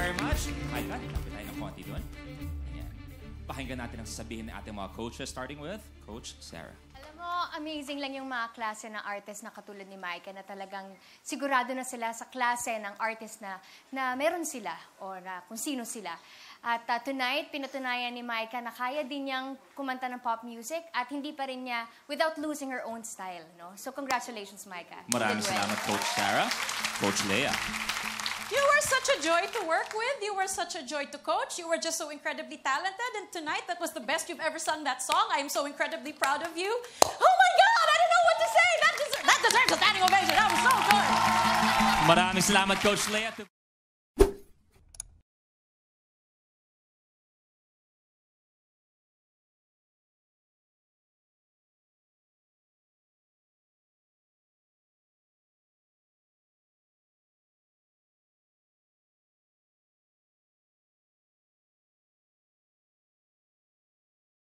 Very much. Micah, lapit tayo ng konti doon. Ayan. Pakinggan natin ang sabihin ng ating mga coaches, starting with Coach Sarah. Alam mo, amazing lang yung mga klase ng artist na katulad ni Micah na talagang sigurado na sila sa klase ng artist na, na meron sila o na kung sino sila. At uh, tonight, pinatunayan ni Micah na kaya din niyang kumanta ng pop music at hindi pa rin niya without losing her own style. No? So congratulations. You Maraming salamat, Coach Sarah. Coach Leah. Were such a joy to work with. You were such a joy to coach. You were just so incredibly talented. And tonight, that was the best you've ever sung that song. I am so incredibly proud of you. Oh my God! I don't know what to say. That, deser- that deserves a standing ovation. That was so good. Maraming salamat, Coach Leah.